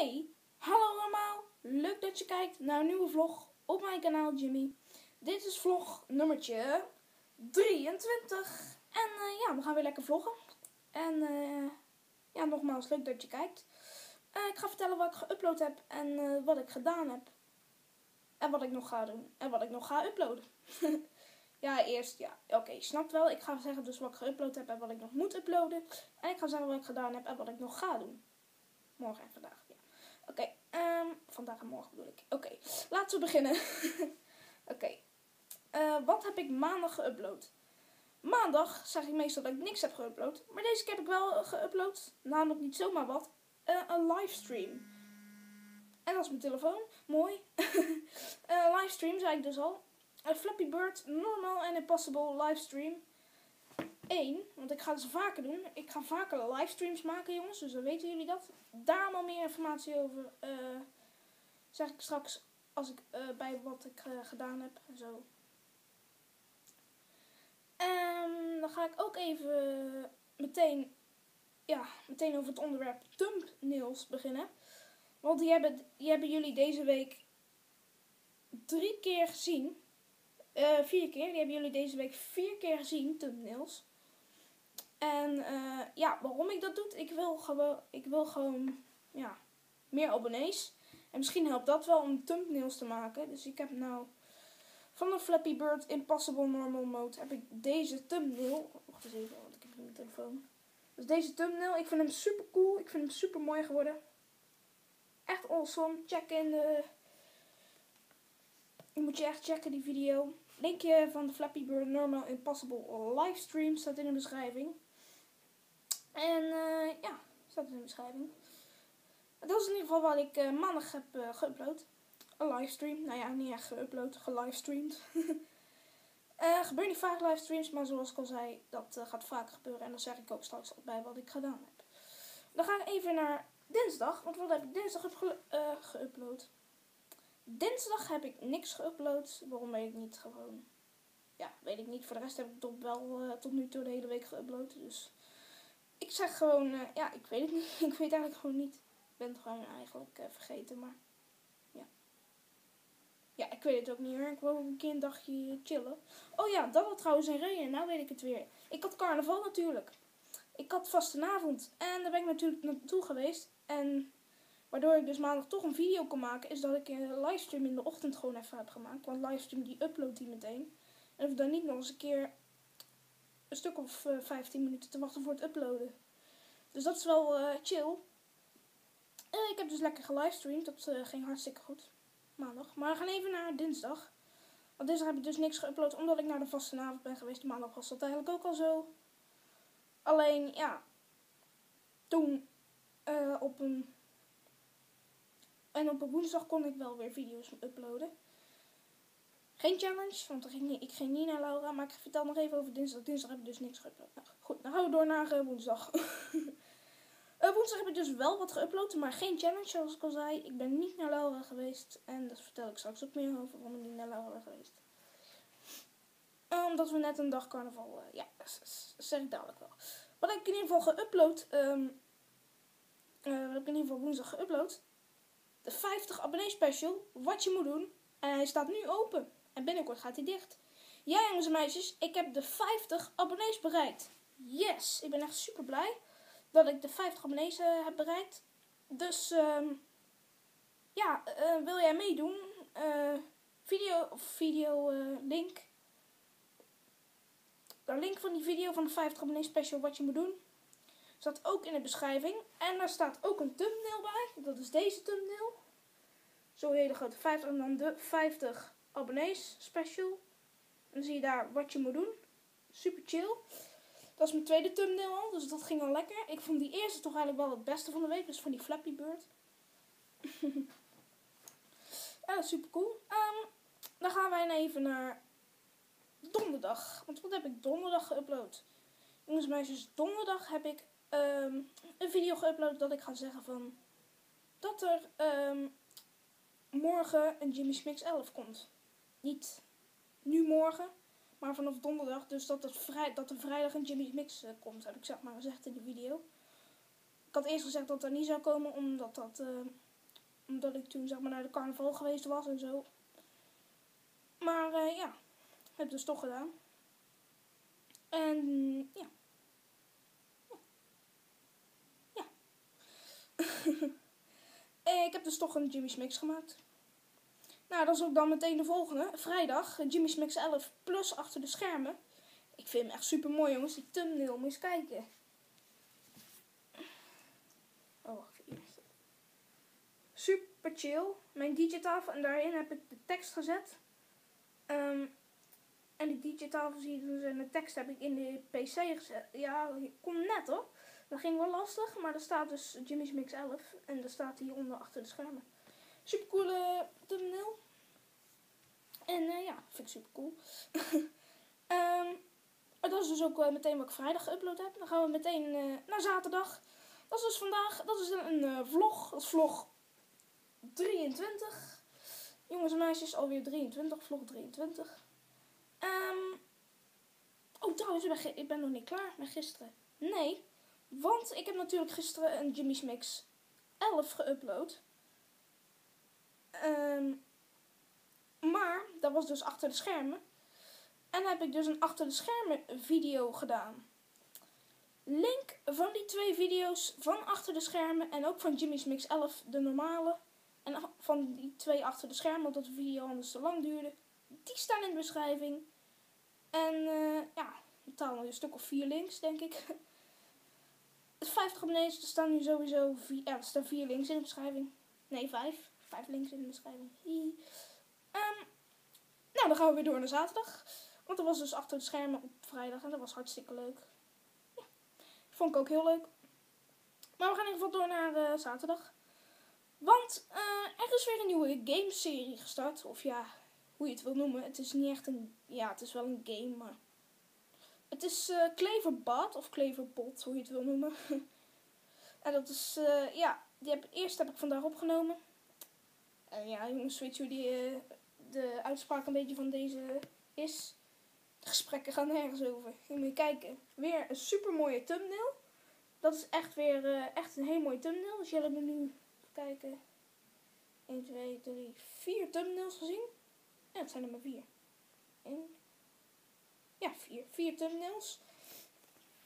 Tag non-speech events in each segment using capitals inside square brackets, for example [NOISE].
Hey, hallo allemaal. Leuk dat je kijkt naar een nieuwe vlog op mijn kanaal Jimmy. Dit is vlog nummertje 23. En eh, ja, we gaan weer lekker vloggen. En eh, ja, nogmaals, leuk dat je kijkt. Eh, ik ga vertellen wat ik geüpload heb en wat ik gedaan heb. En wat ik nog ga doen. En wat ik nog ga uploaden. [LAUGHS] ja, eerst, ja, oké, je snapt wel. Ik ga zeggen dus wat ik geüpload heb en wat ik nog moet uploaden. En ik ga zeggen wat ik gedaan heb en wat ik nog ga doen. Morgen en vandaag, Oké, ehm, vandaag en morgen bedoel ik. Oké, laten we beginnen. [LAUGHS] Oké, Eh, wat heb ik maandag geüpload? Maandag zeg ik meestal dat ik niks heb geüpload. Maar deze keer heb ik wel geüpload. Namelijk niet zomaar wat. eh, een livestream. En dat is mijn telefoon. Mooi. [LAUGHS] Eh, livestream zei ik dus al. Een Flappy Bird, normal en impossible livestream. 1, want ik ga ze vaker doen. Ik ga vaker livestreams maken, jongens. Dus dan weten jullie dat. Daar allemaal meer informatie over. eh, zeg ik straks als ik eh, bij wat ik eh, gedaan heb en zo. Ehm, dan ga ik ook even meteen, ja, meteen over het onderwerp thumbnails beginnen. Want die hebben, hebben jullie deze week drie keer gezien. Eh, vier keer. Die hebben jullie deze week vier keer gezien, thumbnails. En eh, ja, waarom ik dat doe? Ik wil gewoon, ik wil gewoon ja, meer abonnees. En misschien helpt dat wel om thumbnails te maken. Dus ik heb nou van de Flappy Bird Impossible Normal Mode heb ik deze thumbnail. Wacht eens even, want ik heb mijn telefoon. Dus deze thumbnail, ik vind hem super cool. Ik vind hem super mooi geworden. Echt awesome. Check in de. Je moet je echt checken die video. Linkje van de Flappy Bird Normal Impossible livestream staat in de beschrijving. En eh, ja, staat in de beschrijving. Dat is in ieder geval wat ik eh, maandag heb eh, geüpload. Een livestream. Nou ja, niet echt geüpload, gelivestreamd. [LAUGHS] Eh gebeurt niet vaak livestreams, maar zoals ik al zei, dat gaat vaak gebeuren. En dan zeg ik ook straks al bij wat ik gedaan heb. Dan ga ik even naar dinsdag, want wat heb ik dinsdag heb ge geüpload? Dinsdag heb ik niks geüpload. Waarom weet ik niet? Gewoon, ja, weet ik niet. Voor de rest heb ik tot wel tot nu toe de hele week geüpload. Dus ik zeg gewoon, eh, ja, ik weet het niet. [LAUGHS] ik weet eigenlijk gewoon niet. Ik ben het gewoon eigenlijk eh, vergeten, maar ja. Ja, ik weet het ook niet hoor. Ik wil ook een keer een dagje chillen. Oh ja, dat was trouwens een reden. Nou weet ik het weer. Ik had carnaval natuurlijk. Ik had vastenavond. En daar ben ik natuurlijk naartoe geweest. En waardoor ik dus maandag toch een video kon maken, is dat ik een livestream in de ochtend gewoon even heb gemaakt. Want livestream die uploadt die meteen. En hoef dan niet nog eens een keer een stuk of eh, 15 minuten te wachten voor het uploaden. Dus dat is wel eh, chill. En ik heb dus lekker gelivestreamd. Dat eh, ging hartstikke goed. Maandag. Maar we gaan even naar dinsdag. Want dinsdag heb ik dus niks geüpload omdat ik naar de vastenavond ben geweest. Maandag was dat eigenlijk ook al zo. Alleen, ja. Toen eh, op een... En op een woensdag kon ik wel weer video's uploaden. Geen challenge, want ik ging, niet, ik niet naar Laura. Maar ik vertel nog even over dinsdag. Dinsdag heb ik dus niks geüpload. Nou, goed, dan gaan we door naar eh, woensdag. [LAUGHS] Eh, woensdag heb ik dus wel wat geüpload, maar geen challenge zoals ik al zei. Ik ben niet naar Laura geweest. En daar vertel ik straks ook meer over waarom ik niet naar Laura ben geweest. Eh, omdat we net een dag carnaval... ja, dat dat zeg ik dadelijk wel. Wat heb ik in ieder geval geüpload... ehm eh, wat heb ik in ieder geval woensdag geüpload? De 50 abonnee special. Wat je moet doen. En hij staat nu open. En binnenkort gaat hij dicht. Ja, jongens en meisjes. Ik heb de 50 abonnees bereikt. Yes. Ik ben echt super blij dat ik de 50 abonnees eh, heb bereikt. Dus ehm, ja, eh, wil jij meedoen? Eh, video of video link. De link van die video van de 50 abonnees special wat je moet doen. Staat ook in de beschrijving. En daar staat ook een thumbnail bij. Dat is deze thumbnail. Zo'n hele grote 50 en dan de 50 abonnees special. Dan zie je daar wat je moet doen. Super chill. Dat is mijn tweede thumbnail al, dus dat ging al lekker. Ik vond die eerste toch eigenlijk wel het beste van de week. Dus van die Flappy Bird. [LAUGHS] ja, is super cool. Ehm, dan gaan wij even naar donderdag. Want wat heb ik donderdag geüpload? Jongens en meisjes, donderdag heb ik ehm, een video geüpload dat ik ga zeggen van... Dat er ehm, morgen een Jimmy Smix 11 komt. Niet nu morgen, maar vanaf donderdag. Dus dat, het vrij, dat er vrijdag een Jimmy's Mix eh, komt, heb ik zeg maar gezegd in de video. Ik had eerst gezegd dat er niet zou komen, omdat dat... eh, Omdat ik toen zeg maar naar de carnaval geweest was en zo. Maar eh, ja, heb dus toch gedaan. En ja. Ja. ja. [LAUGHS] ik heb dus toch een Jimmy's Mix gemaakt. Nou, dat is ook dan meteen de volgende. Vrijdag, Jimmy's Mix 11 plus achter de schermen. Ik vind hem echt super mooi, jongens. Die thumbnail, moet eens kijken. Oh, wacht even. Super chill. Mijn DJ-tafel en daarin heb ik de tekst gezet. Ehm, en die DJ-tafel zie je dus en de tekst heb ik in de PC gezet. Ja, kom net hoor. Dat ging wel lastig, maar er staat dus Jimmy's Mix 11. En daar staat hieronder achter de schermen. Super coole thumbnail. En uh, ja, vind ik super cool. um, [LAUGHS] dat is dus ook uh, meteen wat ik vrijdag geüpload heb. Dan gaan we meteen naar zaterdag. Dat is dus vandaag, dat is een, vlog. Dat is vlog 23. Jongens en meisjes, alweer 23, vlog 23. Um, oh, trouwens, ik ben, ik ben nog niet klaar met gisteren. Nee, want ik heb natuurlijk gisteren een Jimmy's Mix 11 geüpload. Um, maar dat was dus achter de schermen. En heb ik dus een achter de schermen video gedaan. Link van die twee video's van achter de schermen en ook van Jimmy's Mix 11, de normale. En van die twee achter de schermen, omdat de video anders te lang duurde. Die staan in de beschrijving. En uh, ja, totaal een stuk of vier links, denk ik. [LAUGHS] Het 50 abonnees, er staan nu sowieso vier, ja, er staan vier links in de beschrijving. Nee, vijf. Vijf links in de beschrijving. Um, nou, dan gaan we weer door naar zaterdag. Want dat was dus achter de schermen op vrijdag en dat was hartstikke leuk. Vond ik ook heel leuk. Maar we gaan in ieder geval door naar uh, zaterdag. Want uh, er is weer een nieuwe gameserie gestart. Of ja, hoe je het wil noemen. Het is niet echt een... Ja, het is wel een game, maar... Het is uh, Cleverbot, of Cleverbot, hoe je het wil noemen. [LAUGHS] en dat is, ja, die heb, eerst heb ik vandaag opgenomen. En ja, jongens, weet die, de uitspraak een beetje van deze is? De gesprekken gaan nergens over. Je moet kijken. Weer een super mooie thumbnail. Dat is echt weer uh, echt een hele mooie thumbnail. Dus jullie hebben nu, kijken, 1, 2, 3, 4 thumbnails gezien. Ja, het zijn er maar 4. 1, ja, 4. 4 thumbnails.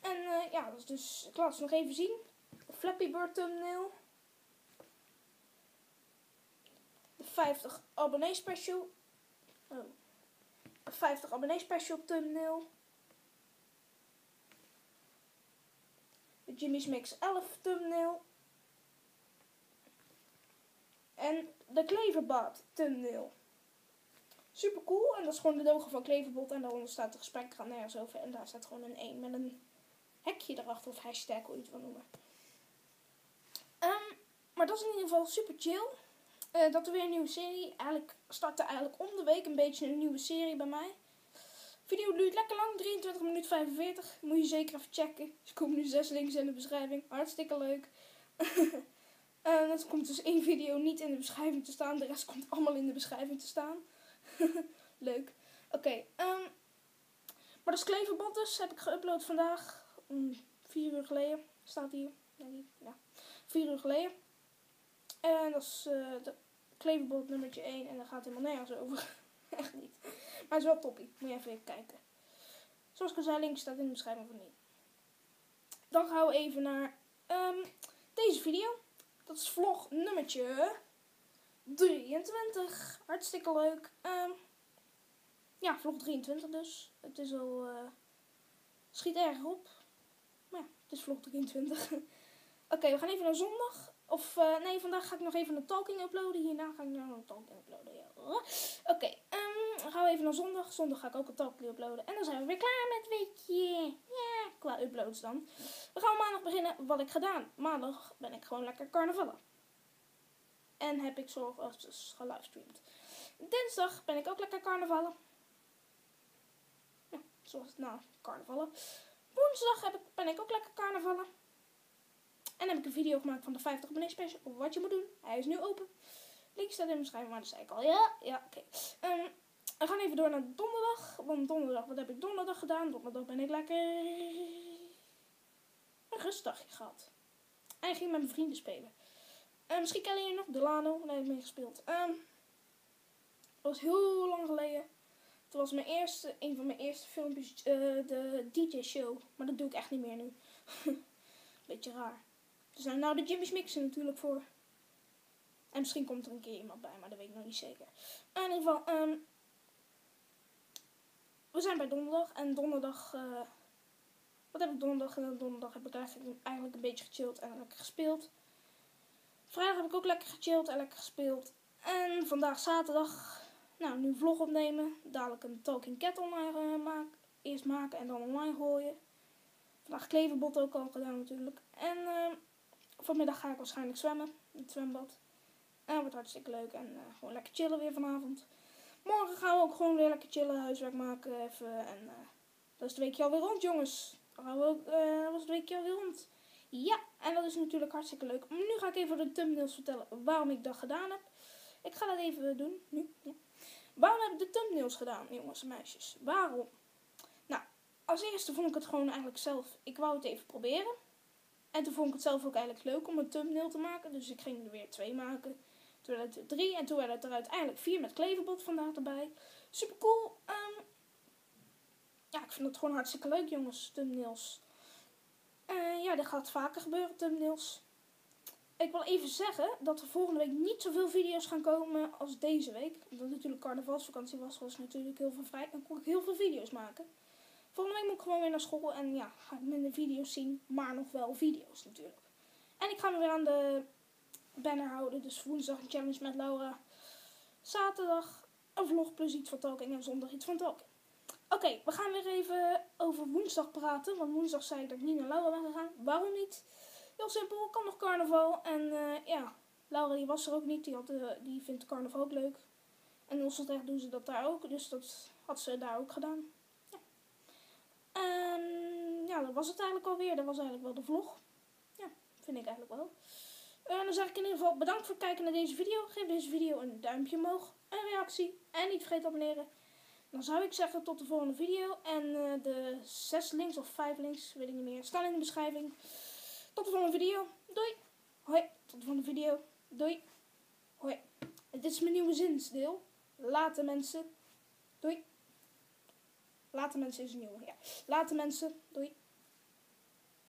En uh, ja, dat is dus, ik laat ze nog even zien. Flappy Bird thumbnail. De 50 abonnee special. Oh. 50 abonnee special thumbnail. De Jimmy's Mix 11 thumbnail. En de Kleverbad thumbnail. Super cool. En dat is gewoon de logo van Kleverbot. En daaronder staat het gesprek gaan nergens over. En daar staat gewoon een 1 met een hekje erachter. Of hashtag, hoe je het noemen. Um, maar dat is in ieder geval super chill. Uh, dat er weer een nieuwe serie. Eigenlijk startte eigenlijk om de week een beetje een nieuwe serie bij mij. Video duurt lekker lang, 23 minuten 45. Moet je zeker even checken. Er komen nu zes links in de beschrijving. Hartstikke leuk. [LAUGHS] En er komt dus één video niet in de beschrijving te staan. De rest komt allemaal in de beschrijving te staan. [LAUGHS] leuk. Oké, um, maar dat is Kleverbot dus. Heb ik geüpload vandaag. Om vier uur geleden. Staat hier. Nee, ja. Vier uur geleden. En dat is uh, de nummertje 1. En daar gaat helemaal nergens over. [LAUGHS] Echt niet. Maar het is wel toppie. Moet je even kijken. Zoals ik al zei, link staat in de beschrijving van die. Dan gaan we even naar um, deze video. Dat is vlog nummertje 23. Hartstikke leuk. Um, ja, vlog 23 dus. Het is al... Uh, schiet erg op. Maar ja, het is vlog 23. [LAUGHS] Oké, we gaan even naar zondag. Of uh, nee, vandaag ga ik nog even een talking uploaden. Hierna ga ik nog een talking uploaden. Oké, okay, dan gaan we even naar zondag. Zondag ga ik ook een talking uploaden. En dan zijn we weer klaar met weekje. Ja, qua uploads dan. We gaan maandag beginnen. Wat ik gedaan. Maandag ben ik gewoon lekker carnavallen. En heb ik zoals dus gelivestreamd. Dinsdag ben ik ook lekker carnavallen. Ja, zoals nou, carnavallen. Woensdag heb ik, ben ik ook lekker carnavallen. En heb ik een video gemaakt van de 50 abonnee special. Wat je moet doen. Hij is nu open. Link staat in de beschrijving, maar dat zei ik al. Ja, ja, oké. Um, we gaan even door naar donderdag. Want donderdag, wat heb ik donderdag gedaan? Donderdag ben ik lekker een rustdagje gehad. En ging met mijn vrienden spelen. Uh, misschien kennen jullie nog Delano, daar heb ik mee gespeeld. Um, dat was heel lang geleden. Het was mijn eerste, een van mijn eerste filmpjes, uh, de DJ-show. Maar dat doe ik echt niet meer nu. [LAUGHS] Beetje raar. Er zijn nou de Jimmy's Mixen natuurlijk voor. En misschien komt er een keer iemand bij, maar dat weet ik nog niet zeker. In ieder geval, um, we zijn bij donderdag. En donderdag, uh, wat heb ik donderdag gedaan? Donderdag heb ik eigenlijk, eigenlijk een beetje gechilled en lekker gespeeld. Vrijdag heb ik ook lekker gechilled en lekker gespeeld. En vandaag zaterdag, nou nu vlog opnemen. Dadelijk een Talking Cat online uh, maken. Eerst maken en dan online gooien. Vandaag kleverbot ook al gedaan natuurlijk. En vanmiddag ga ik waarschijnlijk zwemmen in het zwembad. En dat wordt hartstikke leuk en uh, gewoon lekker chillen weer vanavond. Morgen gaan we ook gewoon weer lekker chillen, huiswerk maken even. En uh, dat is het weekje alweer rond jongens. Dan gaan we ook, uh, dat was het weekje alweer rond. Ja, en dat is natuurlijk hartstikke leuk. nu ga ik even de thumbnails vertellen waarom ik dat gedaan heb. Ik ga dat even doen, nu. Ja. Waarom heb ik de thumbnails gedaan, jongens en meisjes? Waarom? Nou, als eerste vond ik het gewoon eigenlijk zelf, ik wou het even proberen. En toen vond ik het zelf ook eigenlijk leuk om een thumbnail te maken. Dus ik ging er weer twee maken. Toen werd het drie en toen werd het er uiteindelijk vier met kleverbot vandaag erbij. Super cool. Um, ja, ik vind het gewoon hartstikke leuk, jongens, thumbnails. Uh, ja, dat gaat vaker gebeuren, thumbnails. Ik wil even zeggen dat er volgende week niet zoveel video's gaan komen als deze week. Omdat natuurlijk carnavalsvakantie was, was natuurlijk heel veel vrij. En kon ik heel veel video's maken. Volgende week moet ik gewoon weer naar school en ja, ga ik minder video's zien. Maar nog wel video's natuurlijk. En ik ga me weer aan de banner houden. Dus woensdag een challenge met Laura. Zaterdag een vlog plus iets van talking en zondag iets van talking. Oké, we gaan weer even over woensdag praten. Want woensdag zei ik dat ik niet naar Laura ben gegaan. Waarom niet? Heel simpel, kan nog carnaval. En uh, ja, Laura die was er ook niet. Die, had, uh, die vindt carnaval ook leuk. En in Osseltrecht doen ze dat daar ook. Dus dat had ze daar ook gedaan. En ja, dat was het eigenlijk alweer. Dat was eigenlijk wel de vlog. Ja, vind ik eigenlijk wel. Uh, dan zeg ik in ieder geval bedankt voor het kijken naar deze video. Geef deze video een duimpje omhoog, een reactie en niet vergeet te abonneren. Dan zou ik zeggen tot de volgende video. En uh, de zes links of vijf links, weet ik niet meer, staan in de beschrijving. Tot de volgende video. Doei. Hoi. Tot de volgende video. Doei. Hoi. Dit is mijn nieuwe zinsdeel. Later mensen. Doei. Later mensen is een nieuwe. Ja. Later mensen. Doei.